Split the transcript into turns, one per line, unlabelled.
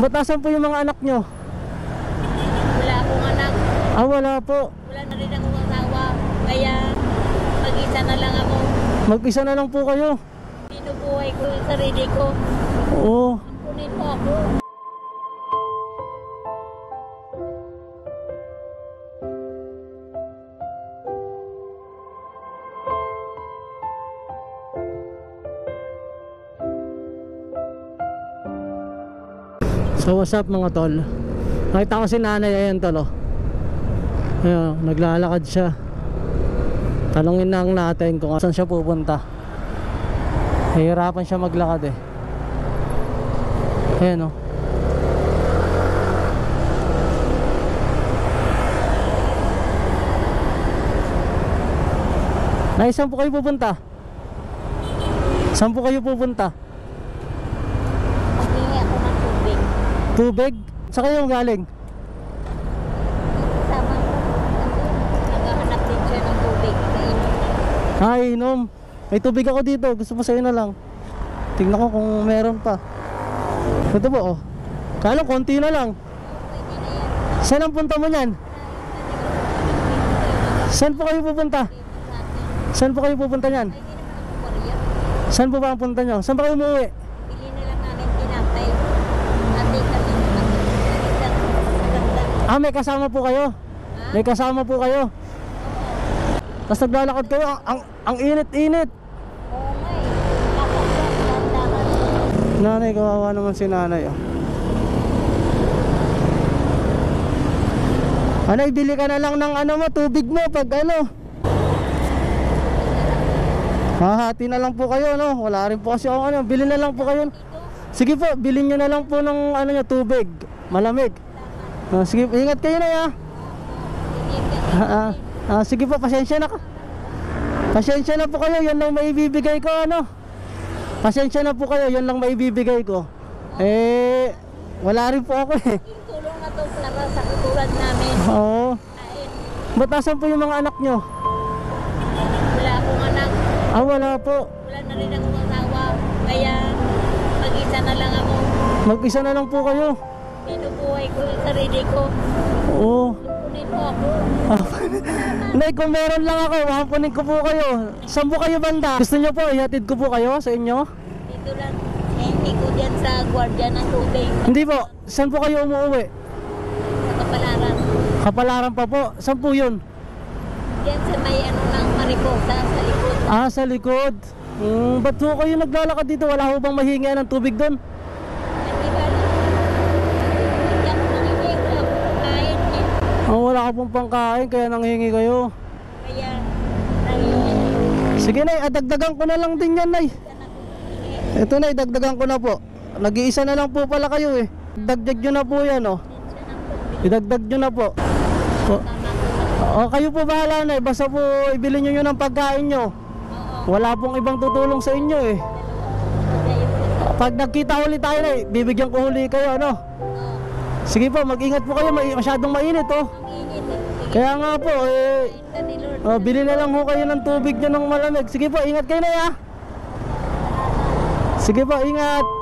Ba't nasan po yung mga anak nyo?
Wala akong anak.
Ah, wala po.
Wala na rin akong asawa. Kaya mag-isa na lang ako.
Mag-isa na lang po kayo.
Binubuhay ko yung sarili ko.
Oo.
Kunin mo ako.
So what's up mga tol? Nakita ko si nanay ayan tol oh. Ayan, naglalakad siya. Talungin lang natin kung saan siya pupunta. Hihirapan siya maglakad eh. Ayan oh. Nay, saan po kayo pupunta? Saan po kayo pupunta?
Maghingi ako ng tubig.
Tubig? Sa kayo galing?
Kasama ko. Naghahanap din siya ng tubig.
Ay, inom. May tubig ako dito. Gusto mo sa'yo na lang. Tingnan ko kung meron pa. Ito po, oh. Kala, konti na lang. Saan ang punta mo niyan? Saan po kayo pupunta? Saan po kayo pupunta niyan? Saan po ba ang punta nyo? Saan ba kayo umuwi?
Bili na lang namin tinapay. Ate kami isang maganda.
Ah, may kasama po kayo. May kasama po kayo. Tapos naglalakad kayo. Ang, ang, ang init-init.
Oo nga eh.
Nanay, kawawa naman si nanay. Oh. Ano, ibili ka na lang ng ano mo, tubig mo pag ano. Hahati na lang po kayo, no? Wala rin po kasi ako ano, bili na lang po kayo. Sige po, bilhin nyo na lang po ng ano nyo, tubig. Malamig. Ah, sige, ingat kayo na ya. Ah, ah, ah, sige po, pasensya na ka. Pasensya na po kayo, yan lang maibibigay ko, ano? Pasensya na po kayo, yan lang maibibigay ko. Eh, wala rin po ako eh.
Yung tulong na to para sa katulad namin.
Oo. Ba't nasan po yung mga anak nyo?
Wala akong anak.
Ah, wala po.
Wala na rin akong asawa. Kaya mag-isa na lang ako.
Mag-isa na lang po kayo.
Binubuhay ko yung sarili ko.
Oo.
Kunin mo ako.
Nay, kung meron lang ako, makampunin ko po kayo. Saan po kayo banda? Gusto nyo po, ihatid ko po kayo sa inyo?
Dito lang. Eh, Hindi ko dyan sa gwardiya ng tubig.
Hindi po. Saan po kayo umuwi?
Sa kapalaran.
Kapalaran pa po. Saan po yun?
Diyan sa may ano ng mariposa sa likod.
Ah, sa likod. Hmm, ba't po kayo naglalakad dito? Wala ho bang mahingi ng tubig doon?
Hindi ba? Hindi ako nangingi. Wala akong kain eh.
Oh, wala ka pong pangkain, kaya nanghingi kayo.
Kaya nangingi.
Sige nay, adagdagan ko na lang din yan nay. Ito nay, dagdagan ko na po. Nag-iisa na lang po pala kayo eh. Dagdag nyo na po yan oh. Idagdag nyo na po. O,
Tama ko.
o kayo po bahala na eh. Basta po ibili nyo yun ng pagkain nyo. Wala pong ibang tutulong sa inyo eh. Pag nagkita ulit tayo na eh, bibigyan ko huli kayo ano. Sige po, mag-ingat po kayo. Masyadong mainit oh. Kaya nga po eh, oh, bili na lang ho kayo ng tubig nyo ng malamig. Sige po, ingat kayo na ya. Sige po, ingat.